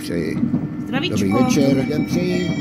přeji. Zdravíčko. Dobrý večer, den přeji.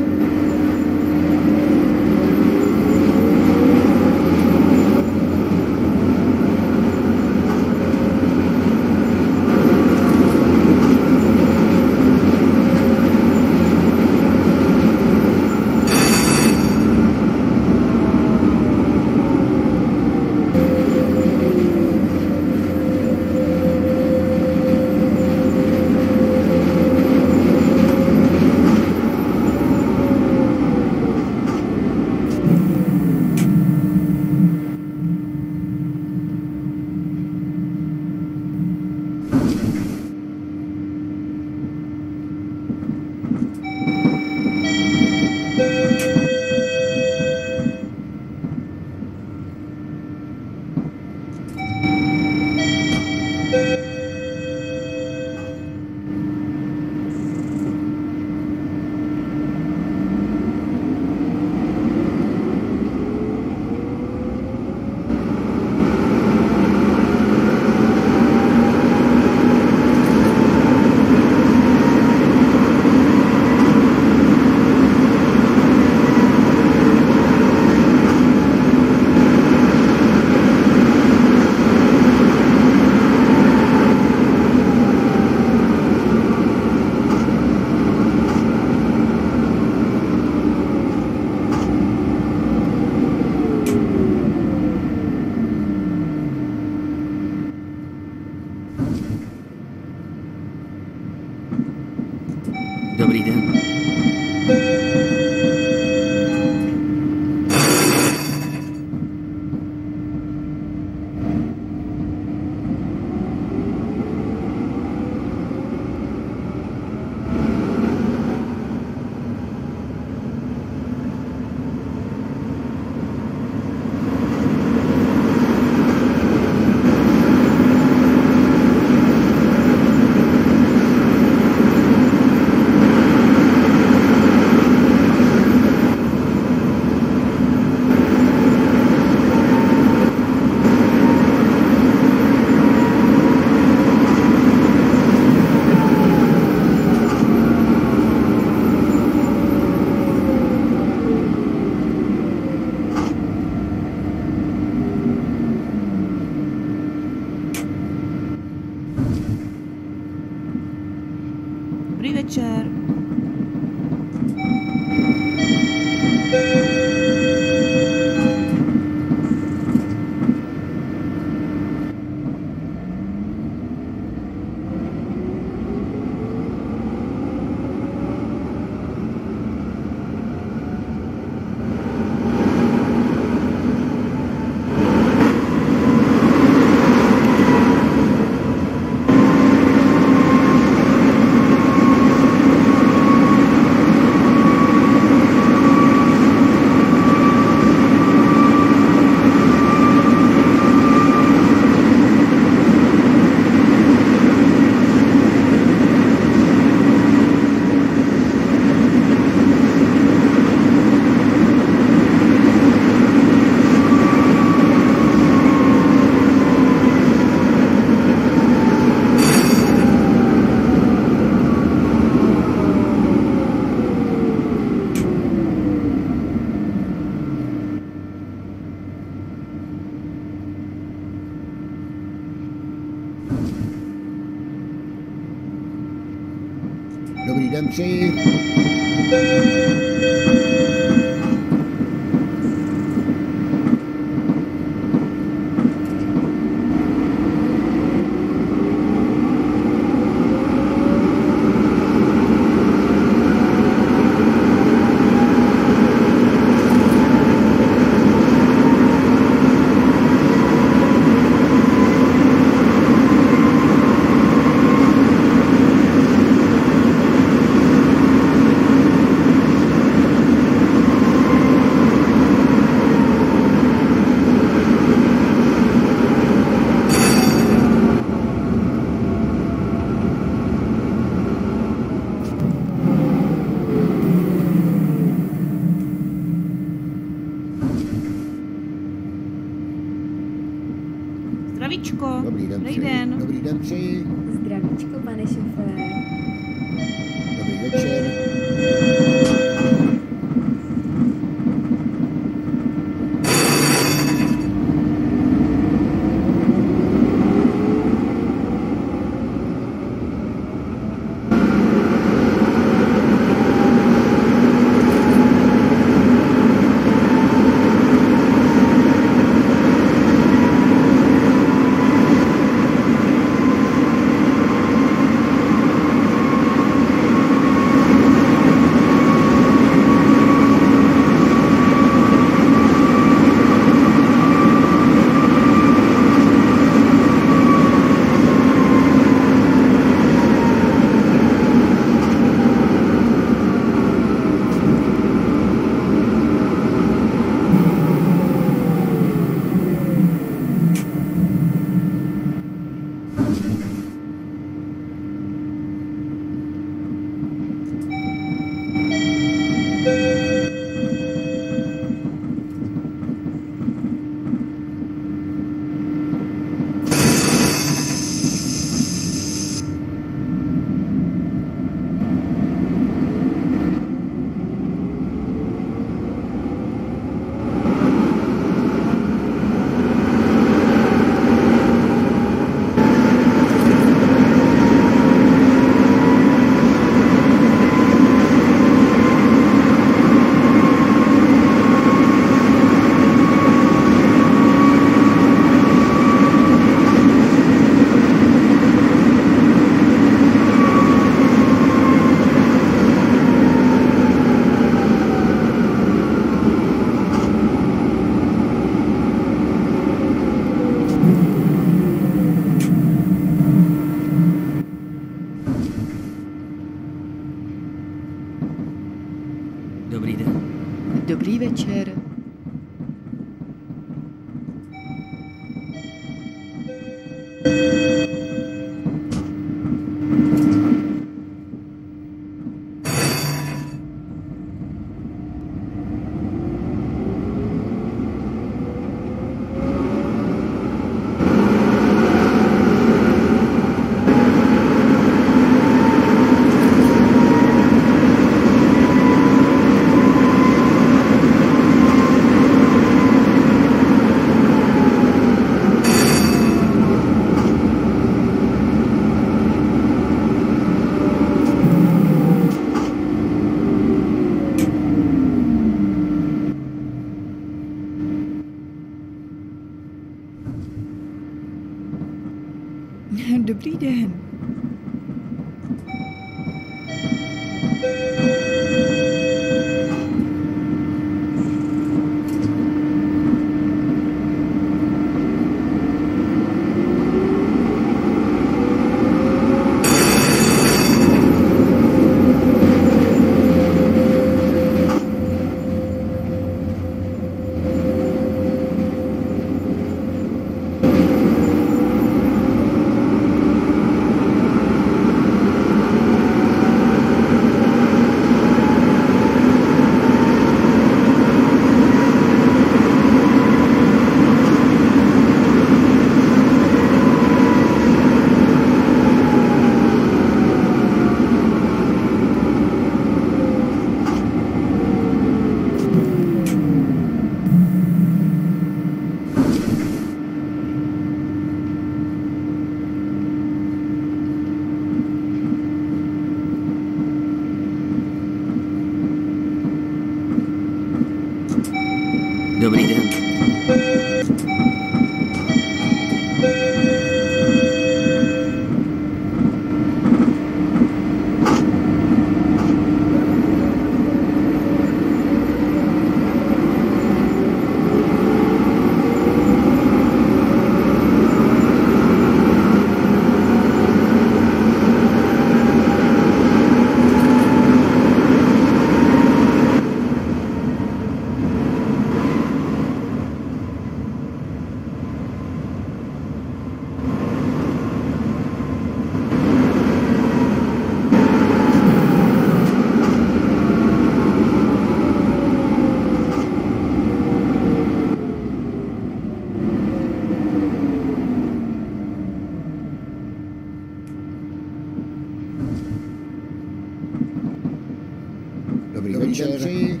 Dobrý, Dobrý večer. den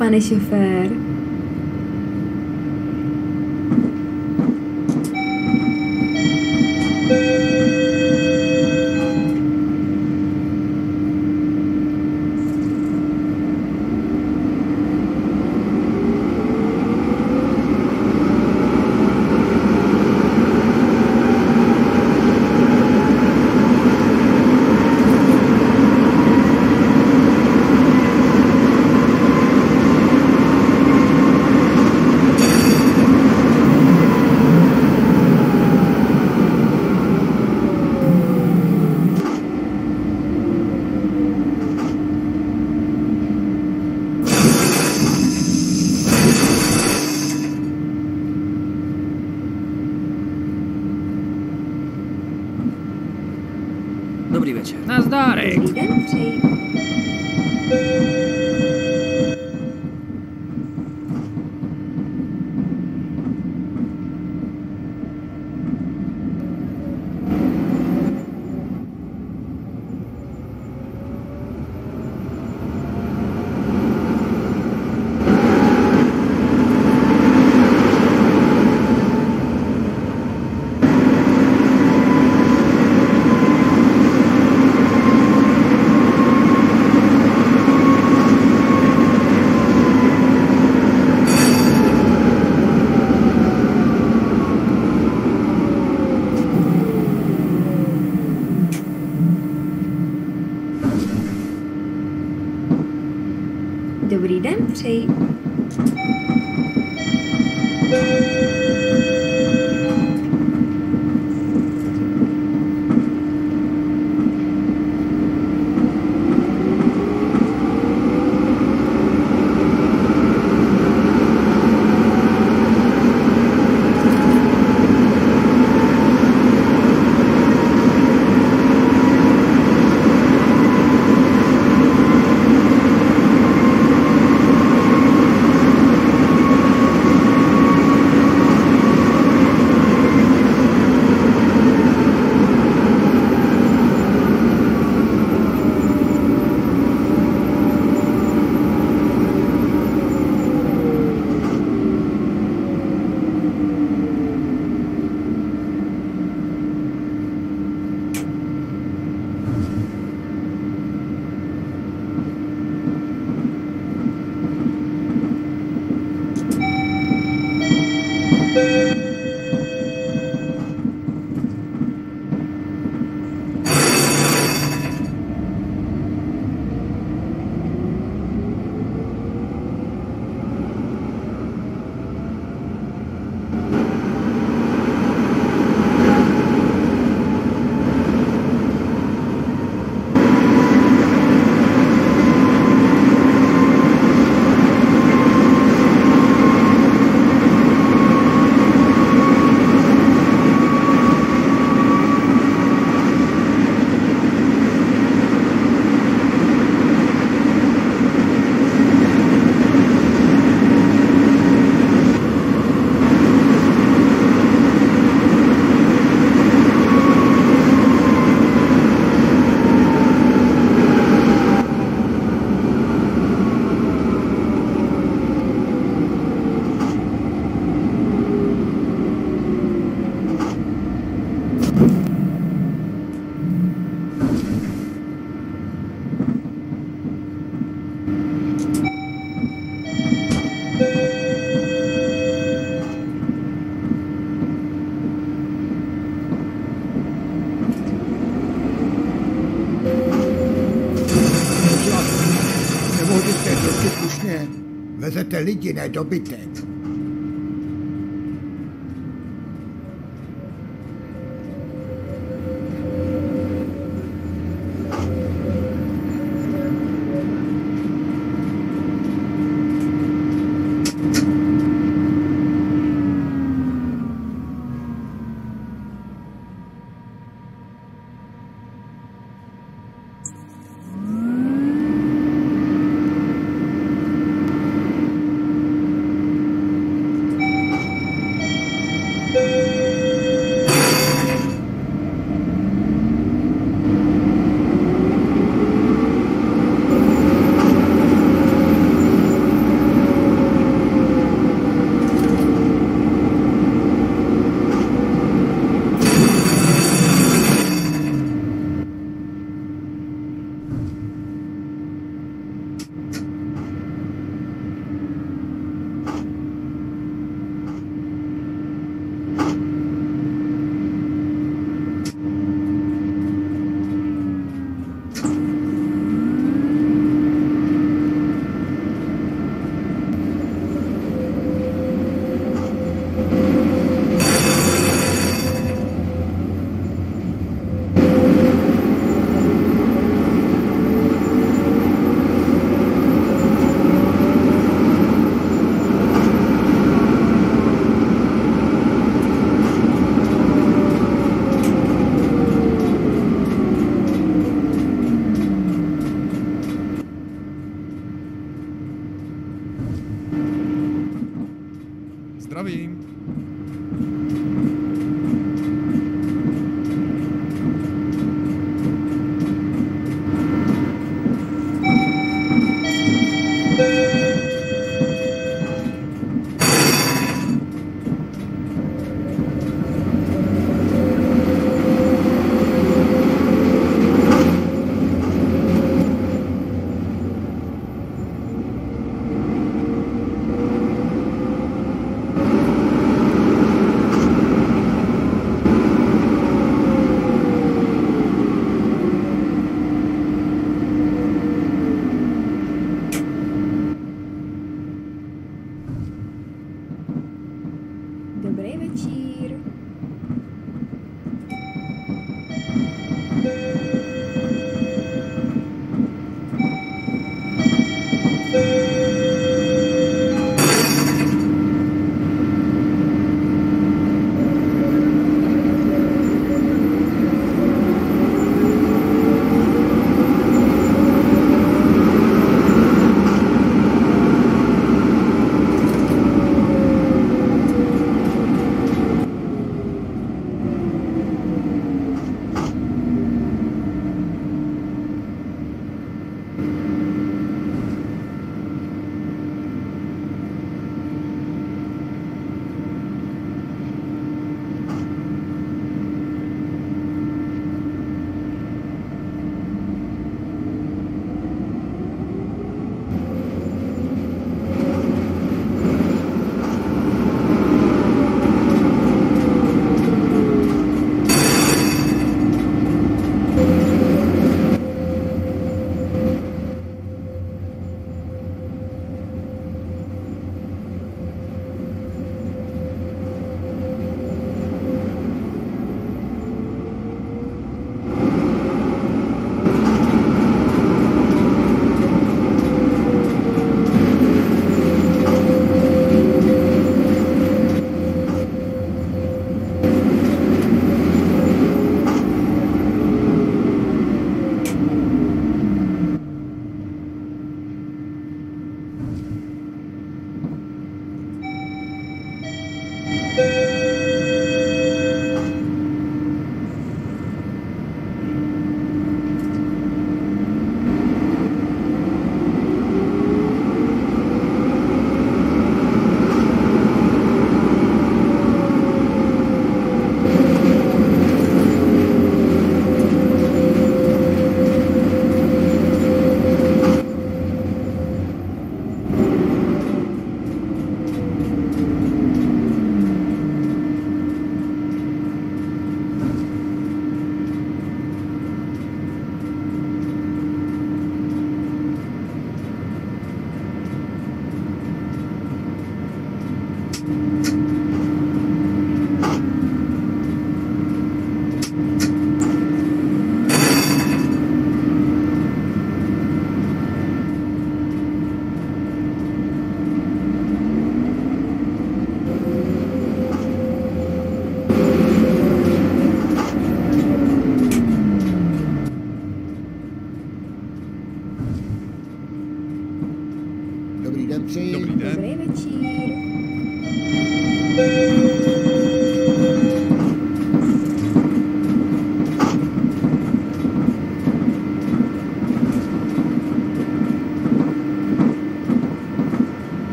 přeji. Zdravíčko, pane šofér. Dobrý večer. Nazdárek. Dobrý den přeji. Dobrý que não tem tempo.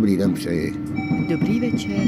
Dobrý den přeji. Dobrý večer.